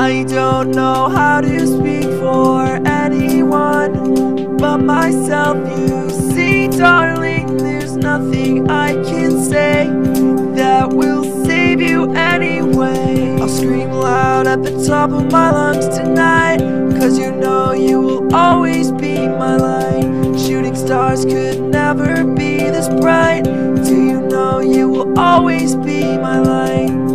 I don't know how to speak for anyone but myself. You see, darling, there's nothing I can say that will save you anyway. I'll scream loud at the top of my lungs tonight, cause you know you will always be my light. Shooting stars could never be this bright. Do you know you will always be my light?